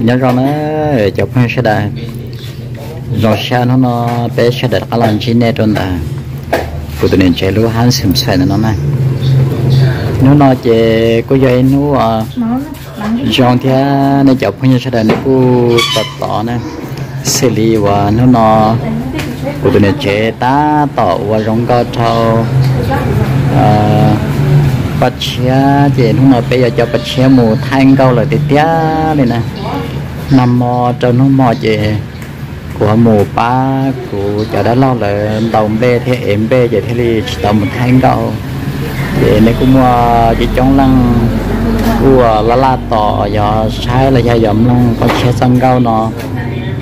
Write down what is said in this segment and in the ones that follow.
nhớ rồi nó chụp hay sẽ đại rồi sao nó nó bé sẽ đại cái lần chín này trong đó của tụi mình chạy lúa hắn xem xem nó này. Nó nó chạy có dây nó à dòng thế này chụp hay sẽ đại nó cũng tọt tọt nè. Xử lý và nó nó của tụi mình chạy ta tọt và rong cao thâu. Bắt chia chị nó mà bây giờ cho bắt chia mù thanh câu là tiếp tiếp này nè nam mò cho nó mò về của mù ba của chợ đã lo là đồng bê thế em bê về thế thì chỉ tầm một thanh đầu vậy này cũng ờ, chỉ trong lăng của la la tỏ giờ sai là giờ dầm lăng có xe sân cao nó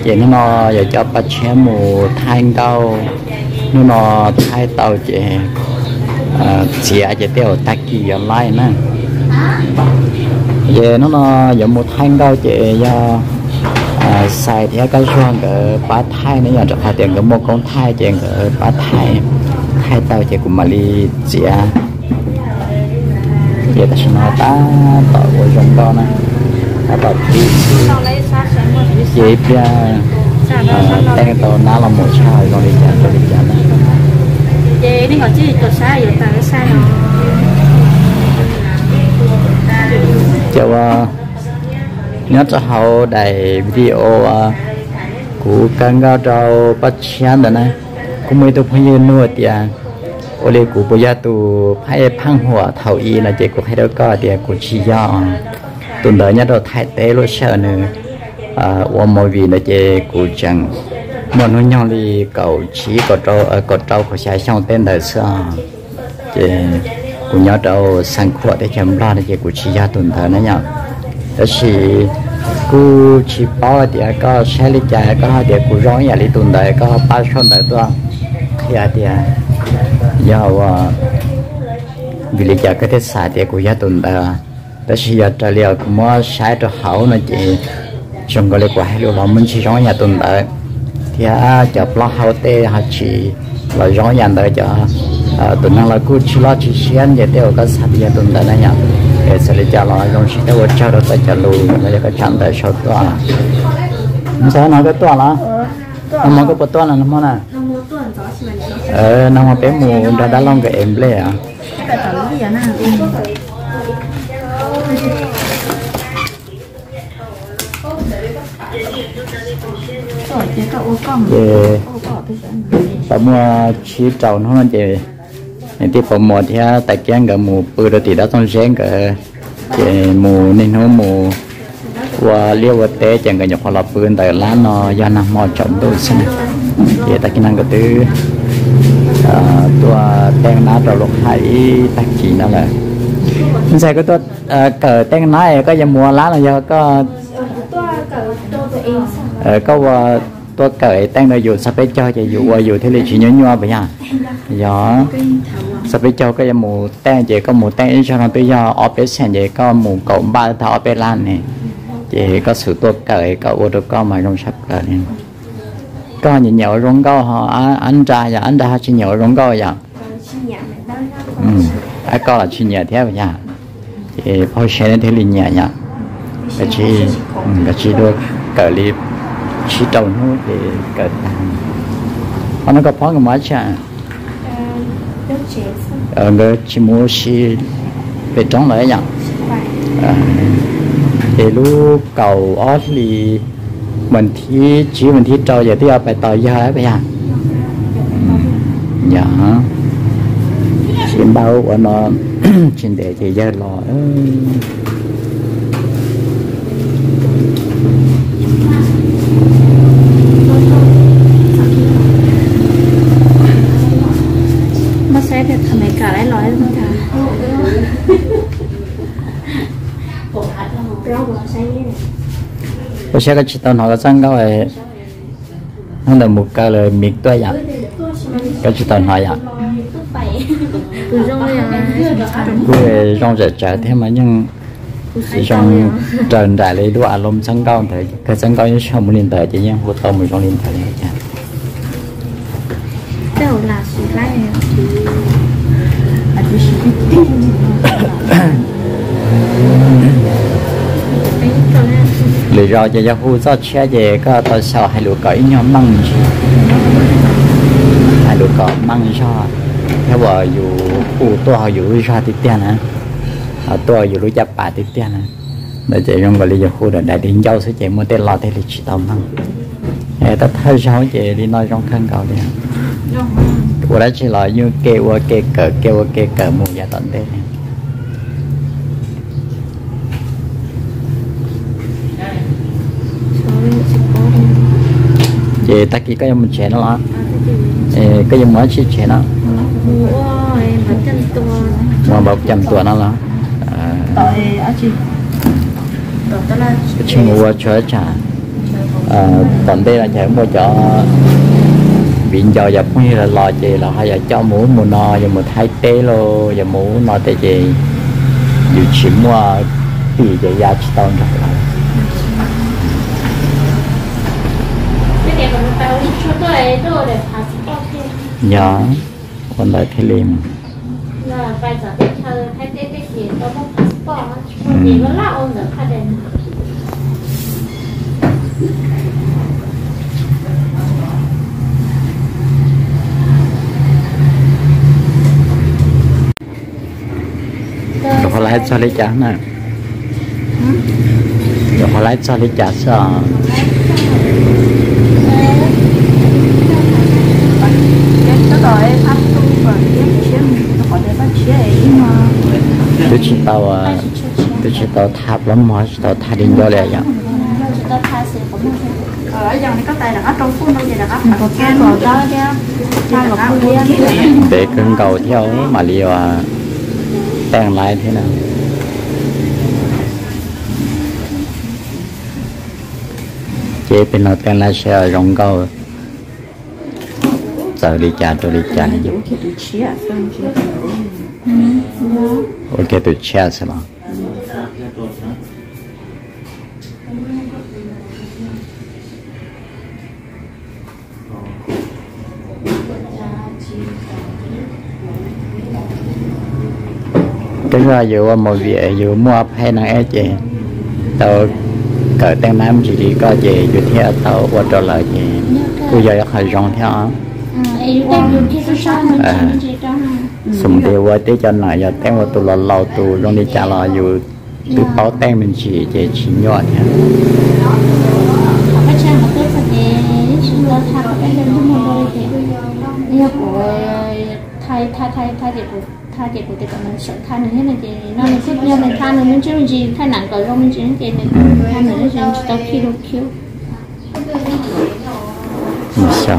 chỉ nó nó giờ cho bắt xe mù thanh đầu nó nó thay tàu chị ờ, chị chị tiêu tắc kỳ giờ lại nè. Về nó nó giống một thanh đầu chị do xài theo cái xoan cái bá thai nữa giờ phải tiền cái một con thai tiền cái bá thai thai tao mà đi chị à. Chị ta nói ta tạo của đó nè ta tạo đi chị bia tên tao nó là một sao rồi đi chả rồi đi chả nè chị đi gọi chứ tôi sai rồi tại sai rồi. Chào nhớ cho hậu đầy video à, của căn cao trâu bắt chán đó này cũng mới tôi phải nuôi tiền à, ô lê của bây giờ tôi phải phăng hỏa thầu y là chỉ của hai đứa con tiền à, của chị do tuần đó nhớ đâu thay tế lo sợ nữa. À ô mọi vì là chỉ của chẳng mà nó nhau đi cầu chỉ có trâu có trâu của sai xong tên đời xưa chỉ của nhớ trâu sang khuất để chấm lo để chỉ của chị gia tuần đó nó nhau đó thì cô chỉ bao thì có xe đi chạy có để cô rong nhà đi tuần đời có ba son đời đó khi thì giờ vì lý do cái thế sai thì của gia tuần đời đó thì giờ trả liệu cũng mua sai cho hậu nó chị trong cái của hai lô mình chỉ rong nhà tuần đời thì à cho lo hậu tê họ chỉ là rõ nhà đời cho tuần nó là cứ chỉ lo chỉ xuyên để theo cái sát giờ tuần nó này để sẽ lấy cho nó dùng sĩ theo cho nó tới cho lùi nó cho cái chăn tới sau đó nó sao nó cái to là nó mua cái bột to là nó mua nè ờ nó mua bé mù đã đã long cái em lẽ à. Bà mua chi trầu nó chị Ừ, nên thì bà mua thì tại kia cái mù bự rồi thì đã xong sáng cái mù nên hôm mù. Và liêu vật tế chẳng cái nhập họ là bự tại lá nó do nằm mò trồng đôi xin thì tại cái năng cái thứ à, tua tên ná trầu lục hải tại chỉ nó là. Mình sẽ à, có tôi cờ tên ná có giờ mua lá là do có ờ, có tôi cởi tăng nó dù sắp tới cho chị qua dù thế là chỉ nhớ nhua vậy à gió dạ sắp tới cho cái mù tăng chị có mù tăng cho nó tới do ở bên sàn chị có mù cộng ba thọ ở bên lan này. Chị có sự tôi cởi có ô tô con mà trong sắp cởi này. Có nhìn nhậu rong câu họ anh trai và anh trai chỉ nhậu rong câu vậy ừ ai có là chỉ nhẹ thế vậy à chị phải xem thế liền nhẹ nhẹ cái chị cái chị được cởi đi chỉ trâu nó thì cỡ họ nó có phó cái máy chả ờ người chỉ mua xí về trong lại nhỉ? Thì lúc cầu ót thì mình thi chỉ mình thi trâu giờ thì phải tàu giờ bây giờ dạ. Xin bao của nó xin để chị giờ lo tôi sẽ có chỉ tao nói sang cái này. Không được một cái là miệt tôi vậy cái chỉ tao nói vậy cái rong rẻ trả thêm mà nhưng trong trần đại lấy đua lông sang cao thì cái sang cao như sao muốn liên tới chỉ nhưng vô tao mình trong liên tới này chả đâu là sự lại lì rồi giờ hu cho chia về có tao sao hay lũ cởi nhóm măng hay lũ cỏ măng cho? Theo vợ dù u to dù ra thì tiền à to dù lũ chập bà thì tiền à để chạy trong gọi là khu đó đại điện châu sẽ chạy mua tên lò tên lịch chỉ tao măng. Để ta thấy sao chị đi nói trong khăn cầu đi của đó chỉ là như kêu kêu cờ kêu kêu cờ mua giá tận này chị ta kia có một trẻ nó là có dùng mới chỉ trẻ nó. Mà bọc trăm tuổi nó là chỉ mua cho trả còn đây là chạy mua cho viện giờ giờ cũng như là lò chị là hay giờ cho mũ mù nò giờ một hai tế lô giờ mũ nò tế chị. Dù chỉ mua tỷ để ra chỉ tao rồi dạ. Còn đại thế liền là phải giờ cái thơ thay cái cái gì đó không passport gì nó là ôn được khai đến rồi họ lấy cho lấy trả nè. Rồi họ lấy cho lấy trả sao tôi chỉ tao à, tôi chỉ tao tháp lắm mà, tao tháp đi vô vậy này tài là đâu vậy. Là để cưng cầu theo mà liều à đang lại thế nào. Chế bên nào đang lại xe rong cầu giờ đi trả tôi đi trả ok tôi trả xem nào cái ra dù một việc dù mua hay năng ấy chị tao cỡ tên nam chỉ có gì dù theo tao qua trở lại gì bây giờ phải rong theo sum tiêu qua tới cho này giờ tên qua tụ là lâu tụ rong đi trả lại dù báo tên mình chỉ chỉ chỉ nhỏ nha thay thay thay thay để thay để của cái mình sợ thay nữa là gì nó mình thích nhau mình thay nữa mình chứ mình gì thay nặng cỡ không mình chỉ cái này. Thay nữa chỉ tao kêu kêu. Sao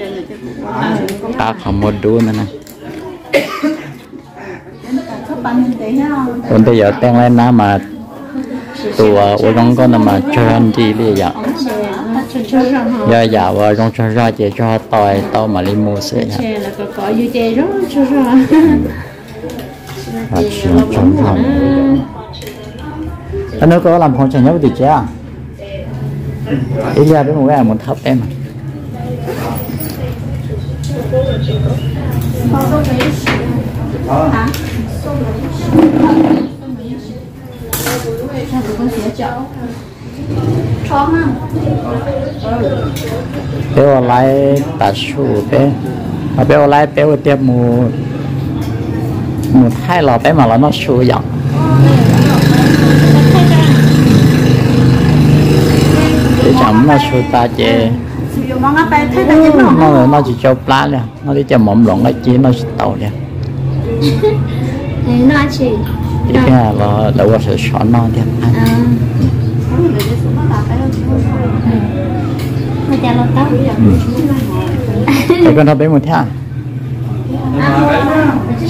mà em nó ta à không một đuôi nữa nè còn bây giờ tên lên nó mà tụ ở trong con mà cho anh chi đi vậy giờ giờ vào trong cho ra chỉ cho tỏi tao mà đi mua xe chè là có có như chè rất cho ra à anh nói có làm phòng chè nhớ thì chè à ý ra đến một cái một thấp em à hả sao tụi con sẽ chở cho ha bé ở lại ta su bé. Mà bé ở lại bé ở tiệm mù mù thay lò bé mà là nó su dọc để chậm nó su ta chè nó ngắt tay thấy ta nhíp nó nó nó chỉ cho plá liền nó đi cho mỏm lỏng cái chi nó tàu liền nó chỉ cái là là là sự chọn nó thì à. Cái con nó bé một thế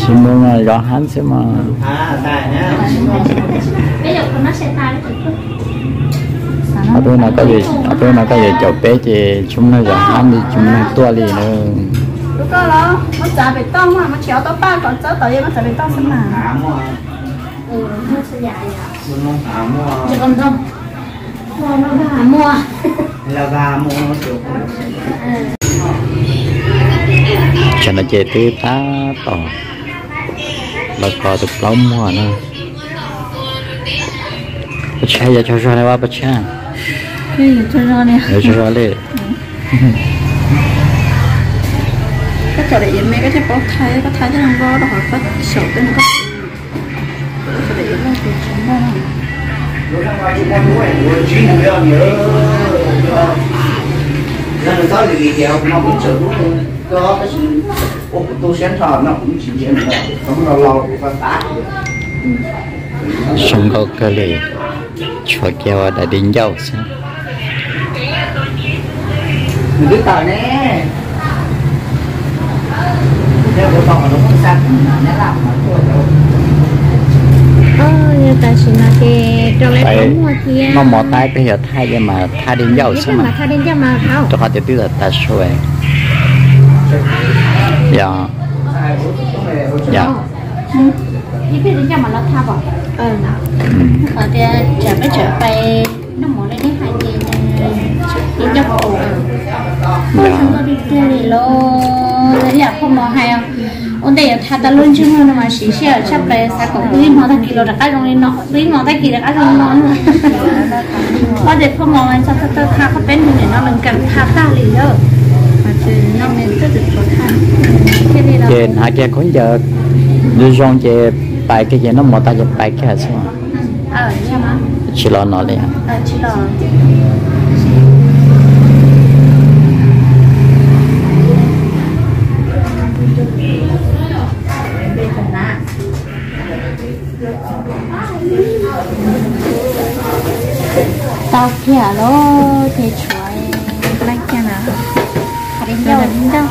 chỉ muốn là rõ hắn sẽ mà. Bây giờ con nó sẽ tay nó ở bên nào có gì? Ở bên nào có gì? Chậu bé thì chúng nó giờ ham đi chúng nó tua đi nữa. Lúc đó là nó trả về tông mà nó chéo tao ba còn chớ tới nó trả về tông xem nào. Ừ nó sẽ dài à chỉ còn không. Mua nó mua. Là gà mua nó chịu cho nó chơi tư ta tỏ là có được lắm mua nữa. Cha giờ cho cho này qua bắt cha ừ cho cho nè để cho cho lên cái chỗ để mấy cái cái bó thái có thái cho nó go đó họ có sổ cái nó có cái để chúng nó Chuyện nữa nhớ Nên có gì thì nó cũng sợ đúng Có cái Ủa tôi sáng thờ nó cũng chỉ diễn ra Không lâu lâu cũng phải tác xong có cái này cho kêu đã đến dâu sao mình cứ tờ nè. Đeo của bò nó không sạch nó làm nó chua đâu Mà mỏ tay cái giờ thay cái mà thay đến dầu sao mà thay đến dầu mà không? Cho họ thì là ta xuề dạ. Dạ. đi biết đến dầu mà nó tha bỏ. Ừ. Ờ ở đây chả mấy chả bay nó mỏ lên đến hai tiền đến cho cổ. Không dạ có đi chơi đi lo đấy là không mỏ hay không. Ổn định thà ta luôn chứ không mà xí xí chấp về sao cũng đi mỏ ta kỳ rồi cái trong nó đi mỏ ta kỳ là cái trong nó có thể không mỏ anh sao ta ta thà có bên này nó mình cần thà ta liền đó. Mình rất được có là con giờ đưa rong về bài cái gì nó mò tay về bài cái ờ sao mà chỉ lo nó liền ờ chỉ là tao kia lo thì chuối lấy cái nào đi đâu? Đi đâu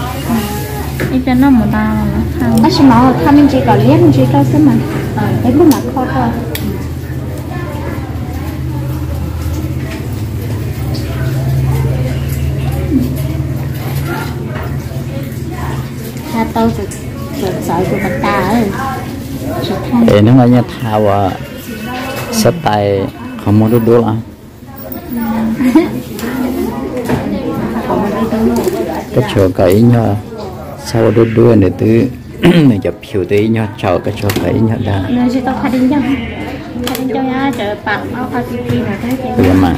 đi cho nó một tao nó chỉ tham mình chỉ có liếc mình chỉ có xem mà. Đấy cũng là khó thôi tôi sợ của ta ơi để thao à tay không muốn đút à? Cái chỗ cái nhờ sau đút này tứ mình chụp phiêu tứ nhờ chào cái chỗ cái thì Dạ mà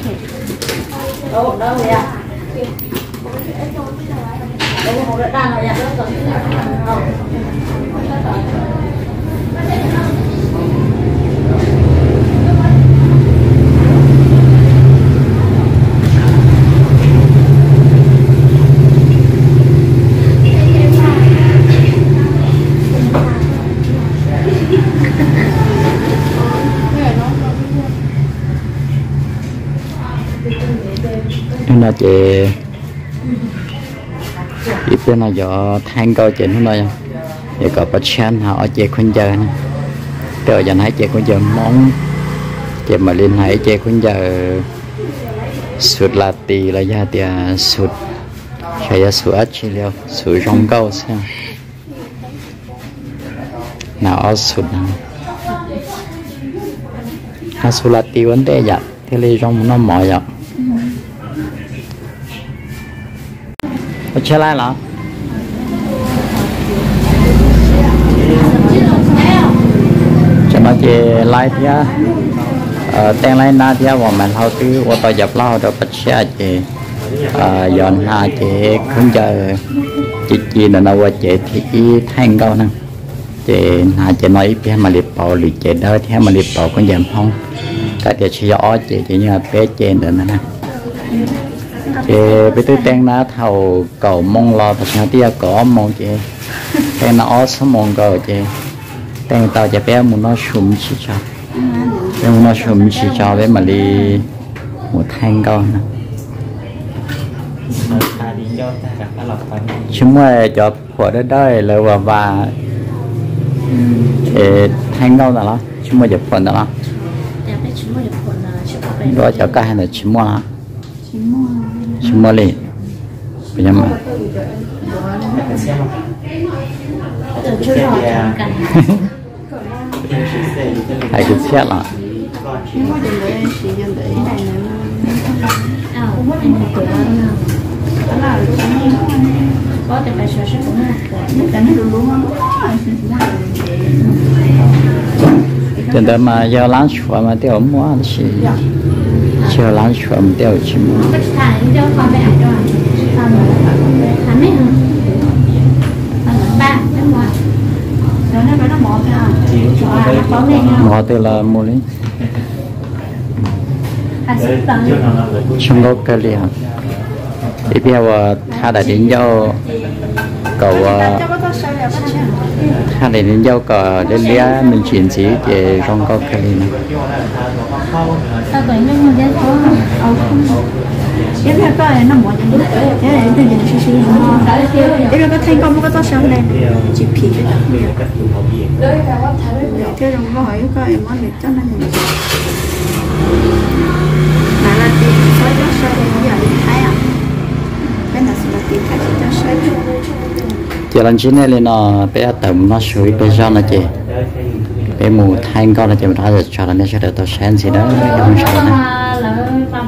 nên là chị ít bên là giờ than coi chuyện hôm nay. Giờ có bắt chăn họ chị khuyên giờ nè. Rồi giờ nãy chị khuyên giờ món chị mà liên hệ chị khuyên giờ sụt là tì là ra à, à, thì sụt. Chạy ra sụt ít chỉ liệu sụt rong câu sao? Nào ở sụt nào? À sụt là tì vấn đề dạ. Thế li rong nó mỏi dạ chơi lại là cho nó chơi lại thì ờ tên lại na thì vào mình hậu tư vào tàu dập lao rồi bắt xe chị dọn hà chị không chờ. Chị chị là nó qua chị thì thành câu nè. Chị na chị nói biết mà liệp bảo liệp chị đó thì mà liệp bảo con giảm không? Cái thì chỉ rõ, chị chỉ như là bé trên nữa nè chị bây tư tên nó thầu cầu mong lo thật nhau tia có mong chị. Tên nó ó số mong cầu chị. Tên tao chị bé muốn nó sum chỉ cho. Bé muốn nó sum chỉ cho bé mà đi một thanh câu nè. Chúng mày cho của đó đây là và và thì thanh câu nào đó chúng mày chụp phần đó đó là cho cái này chúng mày chúng mơ bây giờ mà hai xe là có phải sửa cũng mà giờ lunch chùa mà tiêu mua là gì láng chùa chuẩn tiêu chỉ mà. Có rồi rồi nó bỏ bỏ từ là mua lên à sức trong gốc cái liền thì bây giờ 他 đã đến giao cầu 他 đã à, đến giao cầu đến lia mình chuyển chỉ để trong gốc cái liền sao tuổi nó mình đến thôi ờ theo có là nó muốn đến lúc đấy thế là từ nhìn xíu xíu tiếp theo có có tốt sáng chỉ phí cái đặc biệt thế là có hỏi có em món này chắc là nhìn? Mà là tiền số cho soi bây giờ đi à cái nào là tiền phải cho soi. Chị làm chuyện này là nó bé tẩm nó suy bây giờ là chị bé mù thanh con là chị mà nó cho nó sẽ được tao sáng gì đó. Không sao nữa là ba